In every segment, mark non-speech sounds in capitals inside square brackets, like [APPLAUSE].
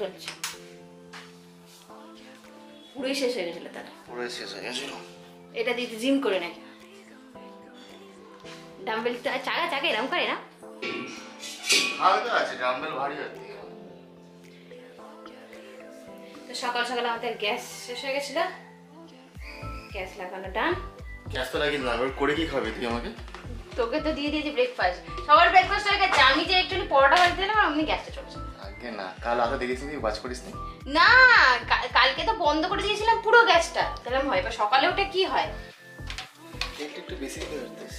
করে চলছে। পুরোই শেষ হয়ে গেছিল তার পুরো শেষ হয়ে গেছিল। এটা দিয়ে জিম করে নেয় ডাম্বেলটা চাকা চাকা এরকম করে না? হালকা আছে ডাম্বেল ভারী আছে তো সকাল সকাল আমাদের গ্যাস শেষ হয়ে গেছিল। গ্যাস লাগানো ডান গ্যাস তো লাগিয়ে দিলাম করে কি খাবে তুই আমাকে? তোকে তো দিয়ে দিয়েছি ব্রেকফাস্ট সবার ব্রেকফাস্ট হয়ে গেছে। আমি যে একটু পরোটা বানিয়ে দিলাম অমনি চলছে আগে না কাল আগে দেখেছি তুই বাজ করিস নি না কালকে তো বন্ধ করে দিয়েছিলাম পুরো গ্যাসটা। তাহলে হয় এবার সকালে উঠে কি হয়? একটু একটু বেশি খেতে পারতিস।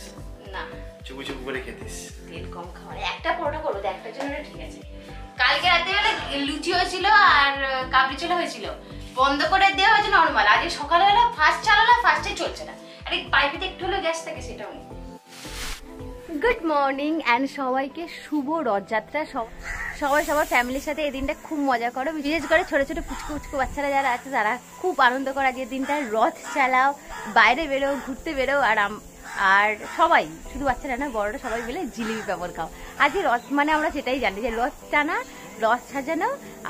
না। চুপু চুপু করে খেতিস। তেল কম খাওয়ার একটা পরোটা করব তো একটার জন্য ঠিক আছে। কালকে রাতে বেলা লুচি হয়েছিল আর কাবলি ছোলা হয়েছিল। বন্ধ করে দেওয়া হয়েছে নর্মাল আজকে সকালবেলা ফার্স্ট চালালাম ফার্স্টে চলছে না। আরে পাইপেতে একটু হলেও গ্যাস থাকে সেটাও গুড মর্নিং অ্যান্ড সবাইকে শুভ রথযাত্রা। সব সবাই সবার ফ্যামিলির সাথে এই দিনটা খুব মজা করো। বিশেষ করে ছোট ছোট পুচকু পুচকু বাচ্চারা যারা আছে, তারা খুব আনন্দ করে। যে দিনটা রথ চালাও, বাইরে বেরো ঘুরতে বেরো আর আর সবাই, শুধু বাচ্চারা না, বড়রা সবাই মিলে জিলিপি পাপড় খাও। আজকে রথ মানে আমরা সেটাই জানি যে রথ টানা, রথ সাজানো,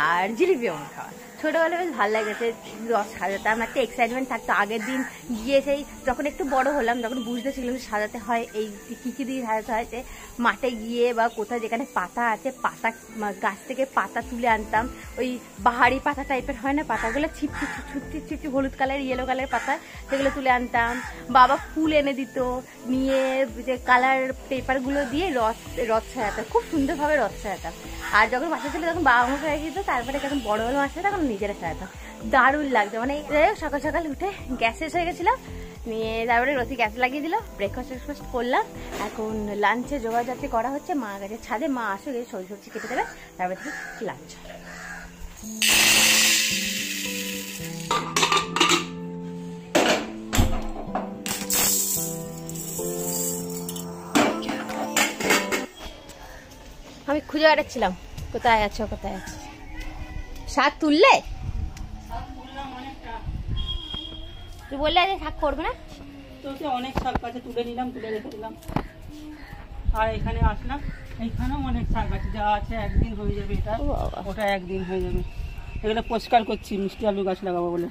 আর জিলিপি পাপড় খাওয়া। ছোটবেলায় বেশ ভালো লাগেছে রথ সাজাতাম একটা এক্সাইটমেন্ট থাকতো আগের দিন গিয়ে সেই যখন একটু বড় হলাম, তখন বুঝতে শিখলাম সাজাতে হয়, এই কী কী দিয়ে সাজাতে হয় যে মাঠে গিয়ে বা কোথায় যেখানে পাতা আছে, পাতা গাছ থেকে পাতা তুলে আনতাম। ওই বাহারি পাতা টাইপের হয় না পাতাগুলো? ছিপছি ছুটছি ছিপছি হলুদ কালার ইয়েলো কালারের পাতা সেগুলো তুলে আনতাম। বাবা ফুল এনে দিত, নিয়ে যে কালার পেপারগুলো দিয়ে রথ রথ সাজাতাম। খুব সুন্দরভাবে রথ সাজাতাম। আর যখন বাচ্চা ছিল তখন বাবা মা সাজিয়ে দিত, তারপরে যখন বড় হলো আসে তখন নিজেরা সাজাতাম দারুণ লাগতো মানে যাই হোক, সকাল সকাল উঠে গ্যাস শেষ হয়ে গেছিল। নিয়ে তারপরে রথি গ্যাস লাগিয়ে দিল। ব্রেকফাস্ট ব্রেকফাস্ট করলাম। এখন লাঞ্চে যোগাযাত্রী করা হচ্ছে মা গেছে ছাদে। মা আসো গিয়ে সবজি সবজি কেটে দেবে। তারপরে লাঞ্চ আমি খুঁজে বেড়াচ্ছিলাম। কোথায় আছো কোথায় আছো? শাক তুললে? তুই বললে আজ শাক করবে না? তো সে অনেক শাক গাছে তুলে নিলাম তুলে রেখে দিলাম। আর এখানে আসলাম এইখানেও অনেক শাক আছে যা আছে একদিন হয়ে যাবে এটা। ওটা একদিন হয়ে যাবে। এগুলো পরিষ্কার করছি মিষ্টি আলু গাছ লাগাবো বলে।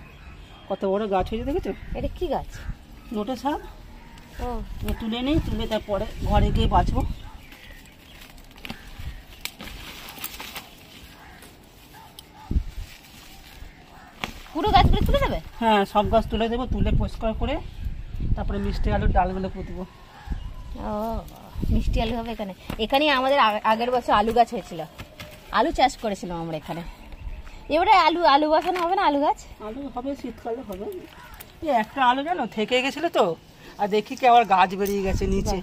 কত বড় গাছ হয়েছে দেখেছ? এটা কি গাছ? নোটে শাক। ও। তুলে নিই তুলে তারপরে ঘরে গিয়ে বাঁচবো পুরো গাছগুলো তুলে দেবে হ্যাঁ সব গাছ তুলে দেবো তুলে পরিষ্কার করে তারপরে মিষ্টি আলুর ডালগুলো পুঁতবো। ও মিষ্টি আলু হবে এখানে। এখানেই আমাদের আগের বছর আলু গাছ হয়েছিল। আলু চাষ করেছিলাম আমরা এখানে। এবারে আলু আলু বসানো হবে না আলু গাছ? আলু হবে শীতকালে হবে। এই একটা আলু জানো থেকে গেছিল তো আর দেখি কি আবার গাছ বেরিয়ে গেছে নিচে।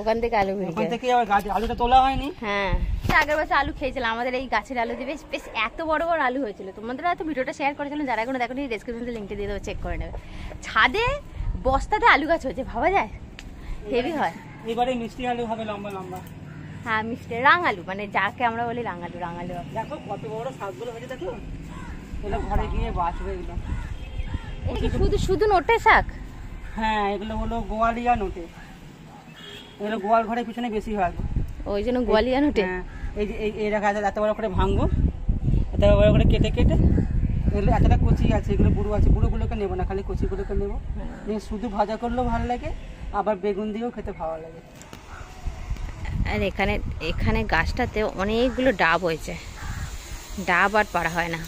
ওখান থেকে আলু ওখান থেকে আবার গাছ আলুটা তোলা হয়নি? হ্যাঁ। আগের বছর আলু খেয়েছিলাম। আমাদের এই গাছের আলু দিয়ে বেশ এত বড় বড় আলু হয়েছিল। তোমাদের হয়তো ভিডিওটা শেয়ার করেছিলাম যারা এখনও দেখো ডেসক্রিপশনে লিঙ্কটা দিয়ে দেবো চেক করে নেবে। ছাদে বস্তাতে আলু গাছ হয়েছে ভাবা যায়? হেভি হয়। এবারে মিষ্টি আলু হবে লম্বা লম্বা। হ্যাঁ মিষ্টি রাং আলু মানে যাকে আমরা বলি রাং আলু রাং আলু দেখো কত বড় শাকগুলো হয়েছে দেখো। এগুলো ঘরে গিয়ে বাঁচবে এগুলো শুধু শুধু নোটে শাক? হ্যাঁ এগুলো হলো গোয়ালিয়া নোটে। এগুলো গোয়াল ঘরের পিছনে বেশি হয়। ওই জন্য গোয়ালিয়া নোটে হ্যাঁ এই যে এই- রাখা এত বড় করে ভাঙবো। এত বড় করে কেটে কেটে এগুলো এতটা কচি আছে এগুলো বুড়ো আছে বুড়োগুলোকে নেব না খালি কচিগুলোকে নেব। নিয়ে শুধু ভাজা করলেও ভালো লাগে আবার বেগুন দিয়েও খেতে ভালো লাগে। আর এখানে এখানে গাছটাতে অনেকগুলো ডাব হয়েছে। ডাব আর পাড়া হয় না।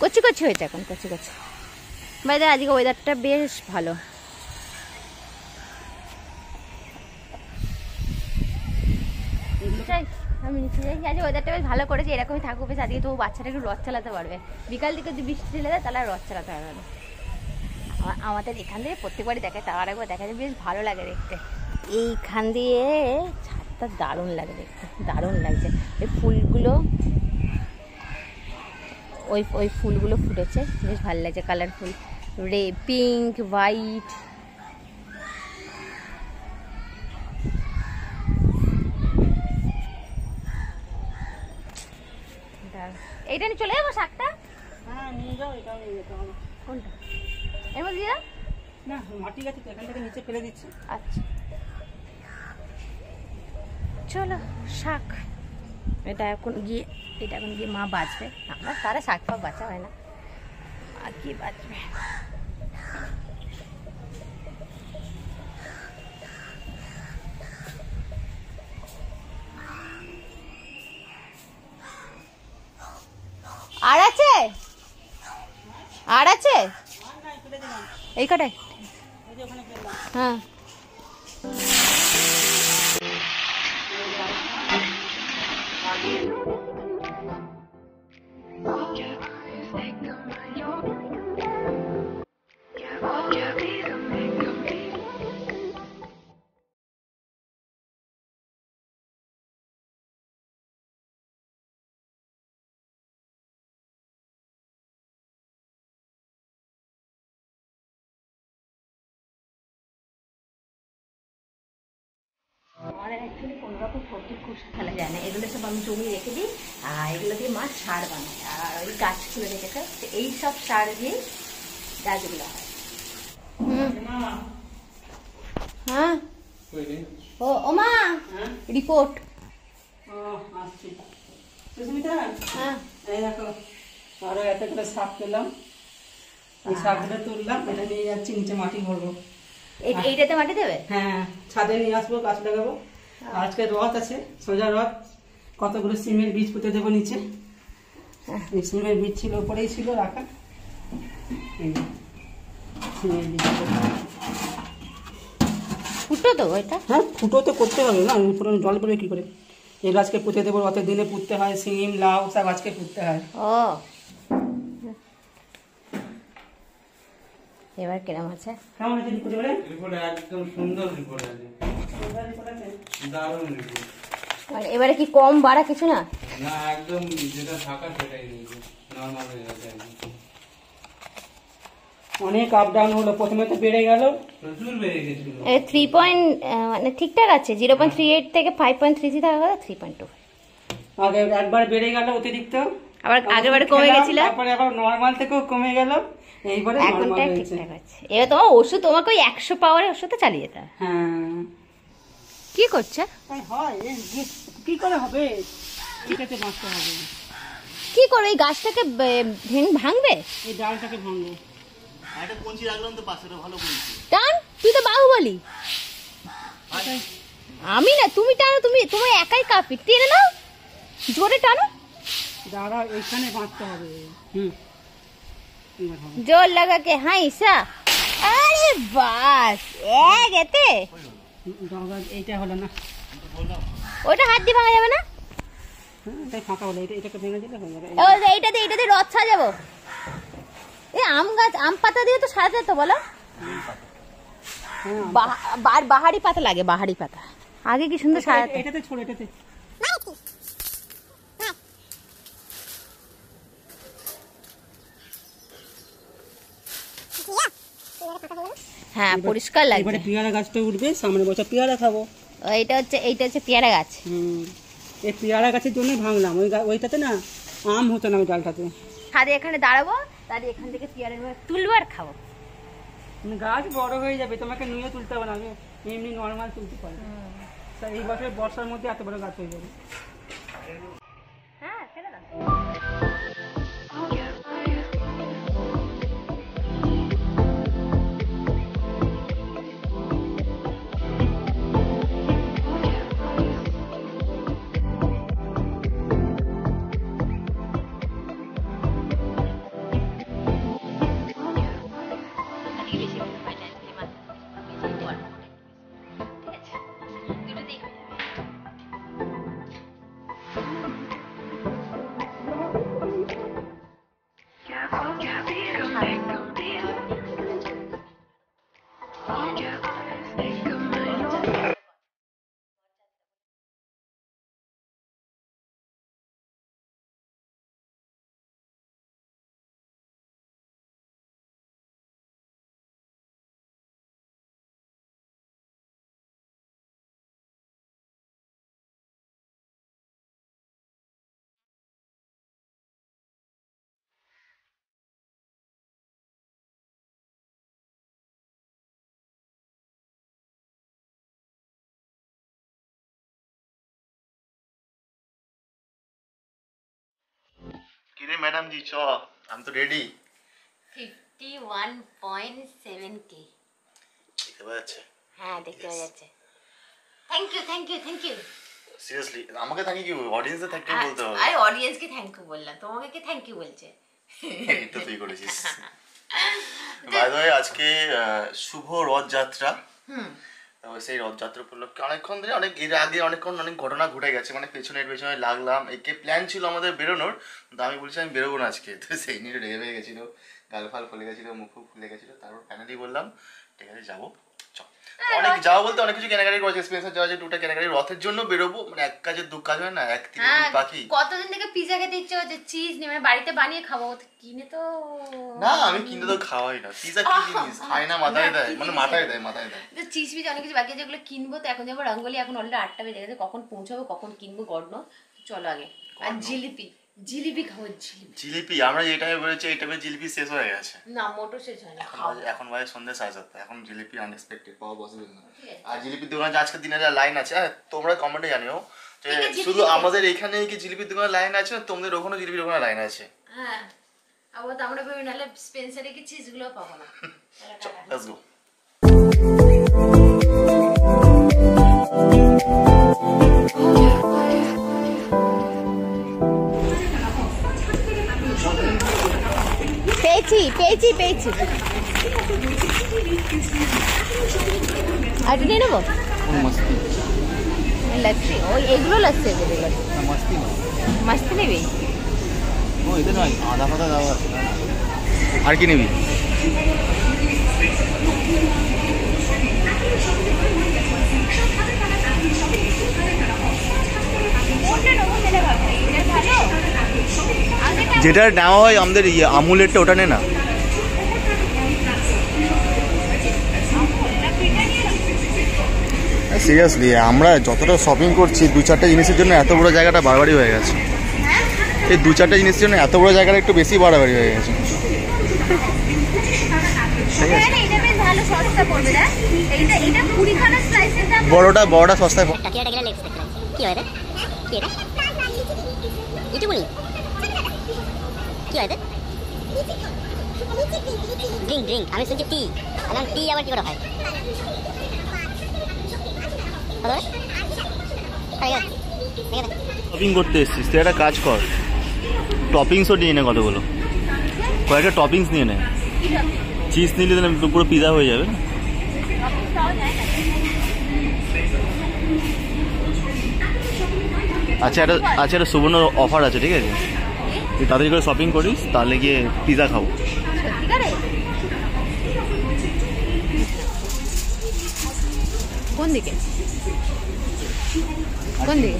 কচি কচি হয়েছে এখন কচি কচি। বাইরে আজকে ওয়েদারটা বেশ ভালো। যাই, আমি নিচে যাই। আজ ওয়েদারটা বেশ ভালো করেছে এরকমই থাকব বেশ আজকে তো বাচ্চাটা একটু রথ চালাতে পারবে। বিকাল দিকে যদি বৃষ্টি ছেলে দেয় তাহলে আর রথ চালাতে পারবে না। আমাদের এখান থেকে প্রত্যেকবারই দেখায় তার একবার দেখা যায় বেশ ভালো লাগে দেখতে। এইখান দিয়ে ছাদটা দারুণ লাগে দেখতে দারুণ লাগছে। ওই ফুলগুলো ওই ওই ফুলগুলো ফুটেছে বেশ ভালো লাগছে কালারফুল রে পিঙ্ক হোয়াইট এইটা নিয়ে চলে যাব শাকটা? হ্যাঁ নিয়ে যাও এটাও নিয়ে যেতে হবে। কোনটা? এর মধ্যে দিয়ে না মাটি গাছে তো এখান থেকে নিচে ফেলে দিচ্ছি। আচ্ছা। চলো শাক। এটা এখন গিয়ে এটা এখন গিয়ে মা বাঁচবে। আমরা তারা শাক ফাক বাঁচা হয় না। আর কি বাঁচবে আর আছে আর আছে? এই কটাই হ্যাঁ। আমাদের অ্যাকচুয়ালি কোনো রকম সবজি খোসা ফেলা যায় না। এগুলো সব আমি জমি রেখে দিই আর এগুলো দিয়ে মাছ সার বানাই। আর ওই গাছগুলো রেখেছে তো এই সব সার দিয়ে গাছগুলো হয়। হ্যাঁ। ও ও মা। হ্যাঁ? রিপোর্ট। ও আসছি। সুস্মিতা হ্যাঁ। দেখো আরও এত করে শাক পেলাম। শাকগুলো তুললাম এটা নিয়ে যাচ্ছি নিচে মাটি ভরবো। এই- এইটাতে মাটি দেবে? হ্যাঁ ছাদে নিয়ে আসব গাছ লাগাবো। আজকে রথ আছে সোজা রথ। কতগুলো সিমের বীজ পুঁতে দেবো নিচে? এই সিমের বীজ ছিল উপরেই ছিল রাখা। এই সিমের বীজ ফুটো তো এটা? হ্যাঁ ফুটো তো করতে হবে না উপরে জল পড়বে কি করে? এই গাছকে পুঁতে দেবো রথের দিনে পুঁততে হয় সিম লাউ সব আজকে পুঁততে হয়। ও। এবার কিরম আছে? কেমন আছে রিপোর্ট একদম সুন্দর রিপোর্ট আছে। দারুণ মানে এবারে কি কম বাড়া কিছু না? না একদম যেটা থাকা সেটাই নিয়েছে নর্মাল হয়ে গেছে অনেক আপ ডাউন হলো প্রথমে তো বেড়ে গেল। প্রচুর বেড়ে গেছিল। থ্রি পয়েন্ট মানে ঠিকঠাক আছে জিরো পয়েন্ট থ্রি এইট থেকে ফাইভ পয়েন্ট থ্রি থ্রি থাকা কথা থ্রি পয়েন্ট টু আগে একবার বেড়ে গেল অতিরিক্ত। আবার আগেরবারে কমে গেছিল? তারপরে আবার নর্মাল থেকেও কমে গেল এইবারে এখন ঠিকঠাক আছে। এবার তোমার ওষুধ তোমাকে ওই একশো পাওয়ারের ওষুধে চালিয়ে যেতে হ্যাঁ। কি করছে? তাই হয় কি করে হবে? ঠিক বাঁচতে হবে। কি করে এই গাছটাকে ভাঙবে? এই ডালটাকে ভাঙবো। একটা কঞ্চি রাখলাম তো পাশে ভালো কঞ্চি টান তুই তো বাহুবলি। আমি না তুমি টানো তুমি তোমার একাই কাপি। টেনে নাও জোরে টানো। দাঁড়া এখানে বাঁচতে হবে। হুম। জোর লাগাকে হাইসা। আরে বাস এক এতে। এইটা হলো না। ওটা হাত দিয়ে ভাঙা যাবে না? হ্যাঁ, ফাঁকা হলো এটা এটাকে ভেঙে দিলে হয়ে যাবে। এইটাতে এইটাতে রথ সাজাবো। এ আম গাছ আম পাতা দিয়ে তো সাজাতে তো বলো। হ্যাঁ বাহা- বাহারি পাতা লাগে বাহারি পাতা। আগে কি সুন্দর সাজাতে এটাতে হ্যাঁ পরিষ্কার লাগবে এবারে পেয়ারা গাছটা উঠবে সামনে বছর পেয়ারা খাব। এইটা হচ্ছে এইটা হচ্ছে পেয়ারা গাছ। হুম এই পেয়ারা গাছের জন্যই ভাঙলাম। ওই ওইটাতে না আম হতো না ওই ডালটাতে। ছাদে এখানে দাঁড়াবো দাঁড়িয়ে এখান থেকে পেয়ারা তুলবো আর খাব। গাছ বড় হয়ে যাবে তোমাকে নিয়ে তুলতে হবে না আগে এমনি নর্মাল তুলতে পারবে এই বছর বর্ষার মধ্যে এত বড় গাছ হয়ে যাবে। হ্যাঁ ফেলে কিরে ম্যাডাম জি চ। আমি তো ready fifty one point seven কে দেখতে পাওয়া যাচ্ছে। হ্যাঁ দেখতে পাওয়া যাচ্ছে। Thank you thank you thank you seriously আমাকে থাকি কি অডিয়েন্সে থাকতে বলতে হবে। আরে অডিয়েন্সকে থ্যাংক ইউ বললাম তোমাকে কি থ্যাংক ইউ বলছে? এটা তুই করেছিস। [LAUGHS] বাই দ্য আজকে আহ, শুভ রথযাত্রা। হুম। সেই রথযাত্রা উপলক্ষে অনেকক্ষণ ধরে অনেক এর আগে অনেকক্ষণ অনেক ঘটনা ঘটে গেছে। মানে পেছনের পেছনে লাগলাম, একে প্ল্যান ছিল আমাদের বেরোনোর, কিন্তু আমি বলছি আমি বেরোবো না আজকে। তো সেই নিয়ে রেগে হয়ে গেছিল, গাল ফাল ফুলে গেছিল, মুখ ফুলে গেছিল, তারপর ফাইনালি বললাম, ঠিক আছে, যাব। অনেক যাওয়া বলতে অনেক কিছু কেনাকাটি করেছে যাওয়া আছে টুটা কেনাকাটি রথের জন্য বেরোবো মানে এক কাজে দু কাজ হয় না এক থেকে হ্যাঁ দুই পাখি কতদিন থেকে পিজা খেতে ইচ্ছে হচ্ছে চিজ মানে বাড়িতে বানিয়ে খাব কিনে তো না আমি কিনতে তো খাওয়াই না পিজা কি জিনিস? খায় না মাথায় দেয় মানে মাথায় দেয় মাথায় দেয়। চিজ পিজ অনেক কিছু বাকি যেগুলো কিনবো তো এখন যাব রঙ্গলি এখন অলরেডি আটটা বেজে গেছে কখন পৌঁছাবো কখন কিনবো গড়ন চলো আগে। আর জিলিপি। জিলিপি খাব জিলিপি। জিলিপি আমরা যে টাইমে বলেছি এই টাইমে জিলিপি শেষ হয়ে গেছে। না মোটো শেষ হয়নি। এখন বাজে এখন বাজে সন্ধ্যে সাড়ে সাতটা এখন জিলিপি আনএক্সপেক্টেড পাওয়া পসিবল না। আর জিলিপির দোকানে যে আজকের দিনে যা লাইন আছে হ্যাঁ তোমরা কমেন্টে জানিও যে শুধু আমাদের এখানে কি জিলিপির দোকানে লাইন আছে না তোমাদের ওখানে জিলিপির দোকানে লাইন আছে? হ্যাঁ আবার তো আমরা ভেবে নাহলে স্পেন্সারে কি চিজগুলো পাবো না। [LAUGHS] লেটস গো পেয়েছি পেয়েছি পেয়েছি। আর নিয়ে নেব? লস্যি। ওই এগুলো লস্যি মস্তি নিবি? আর কি নিবি? যেটা নেওয়া হয় আমাদের ইয়ে আমুলেরটা ওটা নে না। সিরিয়াসলি আমরা যতটা শপিং করছি দু চারটা জিনিসের জন্য এত বড় জায়গাটা বাড়াবাড়ি হয়ে গেছে। এই দু চারটে জিনিসের জন্য এত বড় জায়গাটা একটু বেশি বাড়াবাড়ি হয়ে গেছে। বড়টা বড়টা সস্তায় কি হয় রে? কি এটা ইটি কি হয় ড্রিঙ্ক ড্রিঙ্ক আমি শুনছি টি এখন টি আবার কি করে হয় শপিং করতে এসছিস তুই একটা কাজ কর। টপিংসও নিয়ে নে কতগুলো? কয়েকটা টপিংস নিয়ে নে। চিজ নিলে তাহলে পুরো পিজা হয়ে যাবে। আচ্ছা একটা আচ্ছা একটা সুবর্ণ অফার আছে ঠিক আছে? তুই তাড়াতাড়ি করে শপিং করিস তাহলে গিয়ে পিজা খাব। কোন দিকে? কোন দিকে?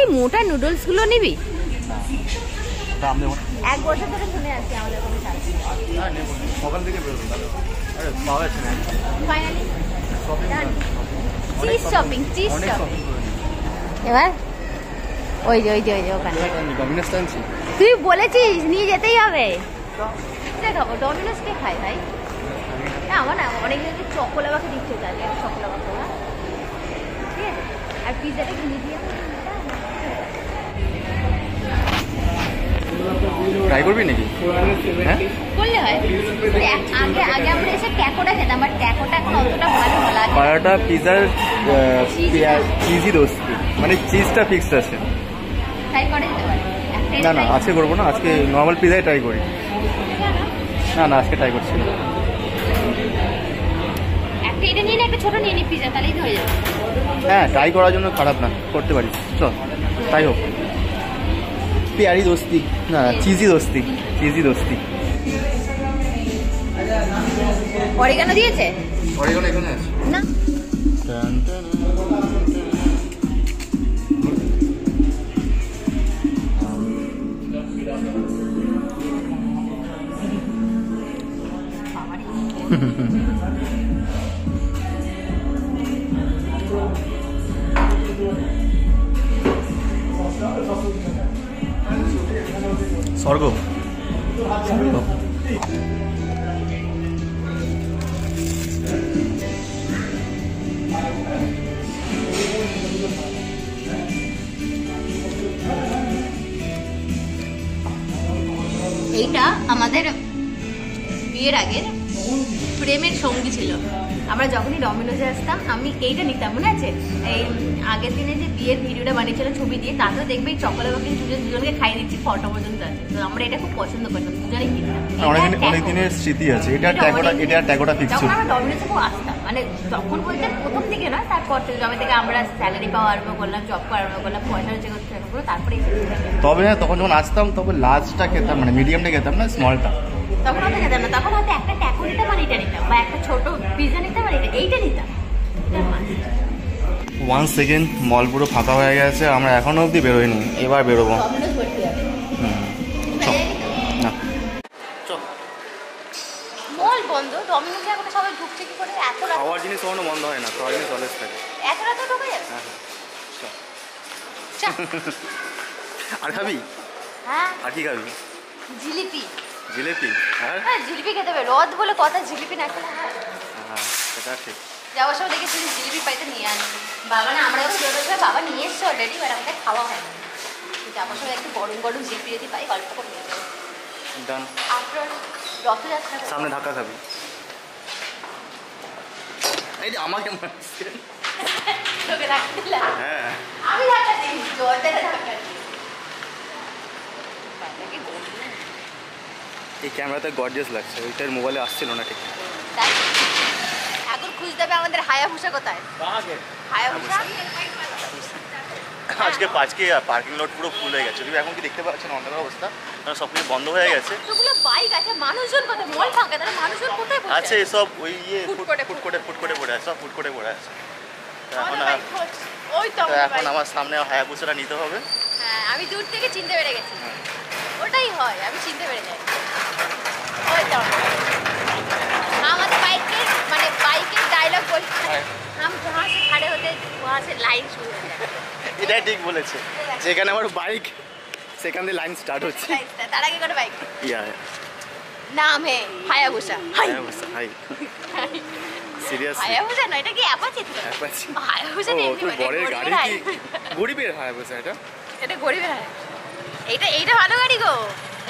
এই মোটা নুডলসগুলো নিবি এক বছর ধরে শুনে আসছি আমাদের কোনো সকাল থেকে বেরোবো তাহলে। আরে পাওয়া যাচ্ছে না। ফাইনালি শপিং চিজ শপিং চিজ শপিং এবার? ওই যে ওই যে ওই যে ওখানে। তুই বলেছিস নিয়ে যেতেই হবে। খাব ডমিনোস কে খাই ভাই। না আমার না অনেকজনকে চকোলাবাকে দিচ্ছে তাহলে একটা চকোলাবা খাওয়া ঠিক আছে? আর পিজাটা কিনে দিয়ে ট্রাই করবি নাকি? হ্যাঁ? করলে হয়। আগে আগে আমরা এসে ট্যাকোটা খেতাম বাট ট্যাকোটা এখন অতটা ভালো লাগে পিজার চিজি দোস্তি মানে চিজটা ফিক্সড আছে। পারে। না না আজকে করব না আজকে নর্মাল পিজাই ট্রাই করি। না না আজকে ট্রাই করছি না। একটা এটা নিয়ে নে একটা ছোট নিয়ে নি পিজা তাহলেই তো হয়ে যাবে। হ্যাঁ ট্রাই করার জন্য খারাপ না করতে পারিস চল তাই হোক। পেয়ারি দোস্তি না চিজি দোস্তি চিজি দোস্তি। অরিগানো দিয়েছে? অরিগানো এখানে আছে। না। আমাদের বিয়ের আগের প্রেমের সঙ্গী ছিল। আমরা যখনই ডমিনোজে আসতাম আমি এইটা নিতাম মনে আছে? এই আগের দিনে যে বিয়ের ভিডিওটা বানিয়েছিল ছবি দিয়ে তাতেও দেখবে এই চকলেট বাকি দুজন দুজনকে খাই দিচ্ছি ফটো পর্যন্ত। আছে তো আমরা এটা খুব পছন্দ করতাম দুজনেই কিনতাম। অনেক এটা দিনের স্মৃতি আছে এটা ট্যাগোটা এটা ট্যাগোটা ফিক্স যখন আমরা ডমিনোজে খুব আসতাম মানে তখন বলতে প্রথম দিকে নয় তারপর থেকে যবে থেকে আমরা স্যালারি পাওয়া আরম্ভ করলাম জব করা আরম্ভ করলাম পয়সা রোজগার করলাম তারপরে তবে হ্যাঁ তখন যখন আসতাম তবে লার্জটা খেতাম মানে মিডিয়ামটা খেতাম না স্মলটা তখন হয়তো খেতাম না তখন হয়তো একটা ট্যাকো নিতাম আর এটা নিতাম বা একটা ছোট পিজা নিতাম আর এটা এইটা নিতাম। ওয়ান সেকেন্ড মল পুরো ফাঁকা হয়ে গেছে আমরা এখনও অবধি বেরোইনি এবার বেরোবো। বন্ধ ডমিনোসে এখন সবাই ঢুকছে কি করে? এত খাওয়ার জিনিস কখনো বন্ধ হয় না খাওয়ার জিনিস অলওয়েজ থাকে। এত রাত ঢুকে যাবে। হ্যাঁ হ্যাঁ। আর খাবি? হ্যাঁ। আর কি খাবি? জিলিপি। জিলেপি আর হ্যাঁ জিলিপি খেতে হবে। রদ বলে কথা জিলিপি না খেলে হ্যাঁ। সেটা ঠিক। যাওয়ার সময় দেখেছি জিলিপি পাইতে নিয়ে আসবে বাবা না আমরা যখন বেরোতে সময় বাবা নিয়ে এসছে অলরেডি এবার আমাদের খাওয়া হয়। যাওয়ার সময় একটু গরম গরম জিলিপি যদি পাই গল্প করে নিয়ে ডান আপনার রথযাত্রা সামনে ধাক্কা খাবি। এই যে আমাকে মারছে। [LAUGHS] হ্যাঁ আমি দিই। এই ক্যামেরাতে গর্জিয়াস লাগছে ওইটার মোবাইলে আসছিল না ঠিক। এখন খুঁজতে হবে আমাদের হায়াভুসা কোথায়? হায়াভুসা আজকে আজকে পার্কিং লট পুরো ফুল হয়ে গেছে। তুমি এখন কি দেখতে পাচ্ছেন অন্ধকার অবস্থা। কারণ সব কিছু বন্ধ হয়ে গেছে। এতগুলো বাইক আছে মানুষজন কোথায়? মল ফাঁকা তাহলে মানুষজন কোথায় আছে সব ওই ইয়ে ফুট করে, ফুট করে ফুট করে পড়ে আছে সব ফুট করে পড়ে আছে। হ্যাঁ, এখন ওই তো এখন আমার সামনে হায়াবুসাটা নিতে হবে। হ্যাঁ আমি দূর থেকে চিনতে পেরে গেছি। হ্যাঁ। ওটাই হয় আমি চিনতে পেরে যাই। আমাদের বাইকের মানে বাইকের ডায়লগ বলছে হাম জাহাঁ খাড়ে হতে ওয়াহাঁ সে লাইন শুরু হয়ে যায়। ঠিক বলেছে। যেখানে আমার বাইক সেখান দিয়ে লাইন স্টার্ট হচ্ছে। তার আগে কোনো বাইক ইয়া নাম হে Hayabusa Hayabusa high [LAUGHS] seriously Hayabusa না এটা কি অ্যাপাচি? তো অ্যাপাচি? হায়াবুসা ও এমনি তোর গাড়ি কি? গরিবের হায়াবুসা এটা? এটা গরিবের হাই এইটা এইটা ভালো গাড়ি গো।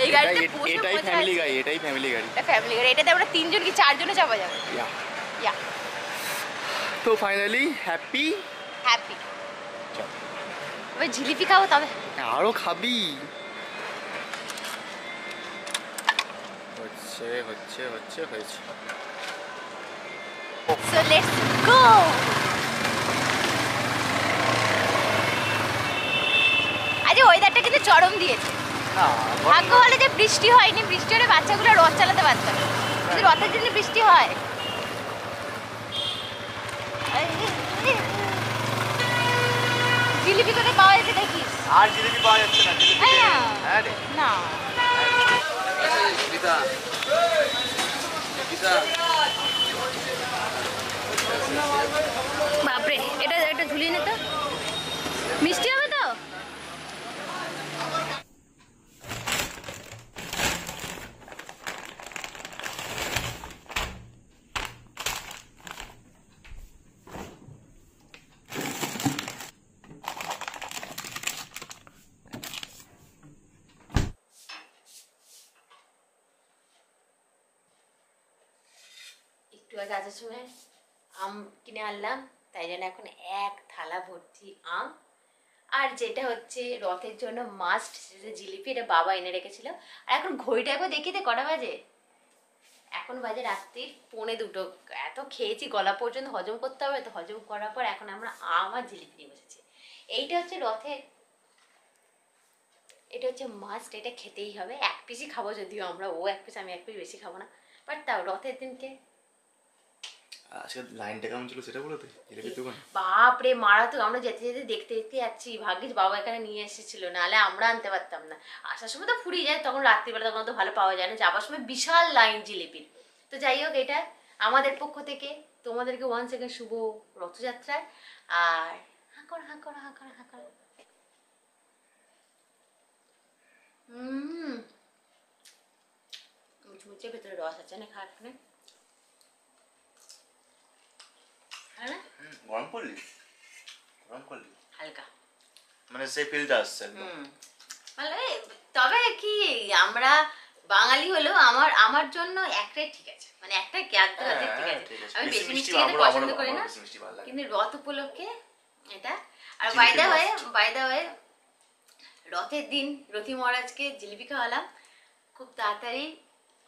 এই গাড়িতে বসে এটাই ফ্যামিলি গাড়ি এটাই ফ্যামিলি গাড়ি। এটা ফ্যামিলি গাড়ি এটাতে আমরা তিনজন কি চারজনে চাপা যাবে? ইয়া। ইয়া। তো ফাইনালি হ্যাপি হ্যাপি এবার জিলিপি খাব তবে। আরও খাবি। হচ্ছে হচ্ছে হচ্ছে হয়েছে। সো লেটস গো আজ ওয়েদারটা কিন্তু চরম দিয়েছে। ভাগ্য হলে যে বৃষ্টি হয়নি বৃষ্টি হলে বাচ্চাগুলো রথ চালাতে পারতাম কিন্তু রথের জন্য বৃষ্টি হয়। জিলিপি করে পাওয়া যেতে দেখিস আর জিলিপি পাওয়া যাচ্ছে না জিলিপি তাই না? হ্যাঁ রে না বাপরে এটা এটা ঝুলিয়ে নে তো মিষ্টি হবে তো আগে আম কিনে আনলাম। তাই জন্য এখন এক থালা ভর্তি আম। আর যেটা হচ্ছে রথের জন্য মাস্ট সেটা জিলিপি, এটা বাবা এনে রেখেছিল। আর এখন ঘড়িটা একবার দেখি তো, কটা বাজে? এখন বাজে রাত্রির পৌনে দুটো। এত খেয়েছি, গলা পর্যন্ত হজম করতে হবে। তো হজম করার পর এখন আমরা আম আর জিলিপি নিয়ে বসেছি। এইটা হচ্ছে রথের, এটা হচ্ছে মাস্ট এটা খেতেই হবে। এক পিসই খাব যদিও আমরা, ও এক পিস আমি এক পিস বেশি খাব না। বাট তাও রথের দিনকে লাইনটা কেমন ছিল সেটা বলো তো জিলিপির দোকান? বাপরে মারাত্মক। আমরা যেতে যেতে দেখতে দেখতে যাচ্ছি ভাগ্যিস বাবা এখানে নিয়ে এসেছিল নাহলে আমরা আনতে পারতাম না। আসার সময় তো ফুরিয়ে যায় তখন রাত্রিবেলা তখন তো ভালো পাওয়া যায় না যাবার সময় বিশাল লাইন জিলিপির। তো যাই হোক এটা আমাদের পক্ষ থেকে। তোমাদেরকে ওয়ান সেকেন্ড শুভ রথযাত্রায় আর হাঁ করো হাঁ করো হাঁ করো হাঁ করো হুম মুচমুচে ভেতরে রস আছে না খাওয়ার হ্যাঁ না গরম করলি গরম করলি হালকা। মানে সেই ফিলটা আসছে মানে তবে কি আমরা বাঙালি হলেও আমার আমার জন্য একটাই ঠিক আছে। মানে একটা গ্যাস দেওয়াতে ঠিক আছে। আমি বেশি মিষ্টি খেতে পছন্দ করি না। কিন্তু রথ উপলক্ষে এটা আর বাইদা হয়ে। বাইদা হয়ে রথের দিন রথি মহারাজকে জিলিপি খাওয়ালাম। খুব তাড়াতাড়ি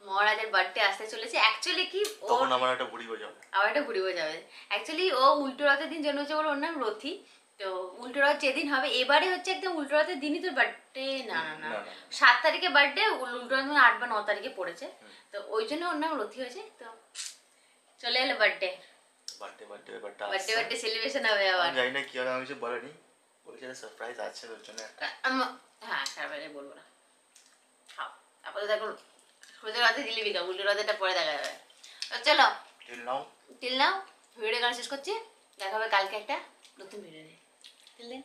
মহারাজের বার্থডে আসতে চলেছে। অ্যাকচুয়ালি কি তখন আমার একটা হয়ে যাবে। আবার একটা ঘুরিয়ে যাবে। অ্যাকচুয়ালি ও উল্টো রথের দিন জন্ম হচ্ছে বলে ওর নাম রথি। তো উল্টো রথ যেদিন হবে এবারে হচ্ছে একদম উল্টো রথের দিনই তোর বার্থডে না না না। সাত তারিখে বার্থডে উল্টো রথ আট বা ন তারিখে পড়েছে। তো ওই জন্য ওর নাম রথি হয়েছে। তো চলে এলো বার্থডে বার্থডে বার্থডে ব্যাপারটা বার্থডে বার্থডে সেলিব্রেশন হবে আবার। জানি না কি হবে আমি কিছু বলেনি। বলেছে সারপ্রাইজ আছে ওর জন্য হ্যাঁ তারপরে বলব না। খাও। তারপরে দেখো সোজা রাতে জিলিপি বিকা উল্টো রাতেটা পরে দেখা যাবে। তো চলো till now till now video গান শেষ করছি? দেখা হবে কালকে একটা নতুন ভিডিও নিয়ে। Till then